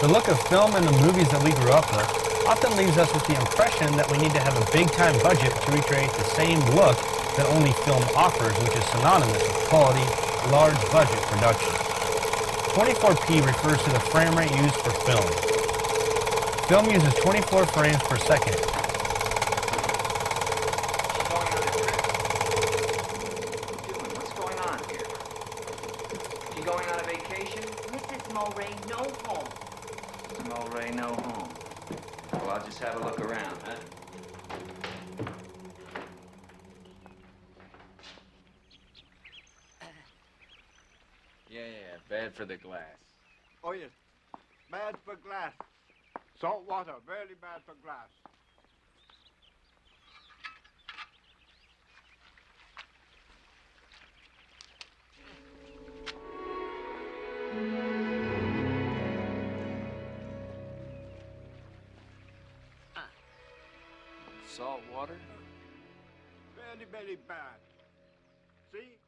The look of film and the movies that we grew up with often leaves us with the impression that we need to have a big-time budget to recreate the same look that only film offers, which is synonymous with quality, large budget production. 24p refers to the frame rate used for film. Film uses 24 frames per second. What's going on here? You going on a vacation? Mrs. Mulwray, no home. Mulwray, no home. Well, I'll just have a look around, huh? Yeah, yeah, bad for the glass. Oh, yes. Bad for glass. Salt water, very bad for glass. Salt water? Very, very bad. See?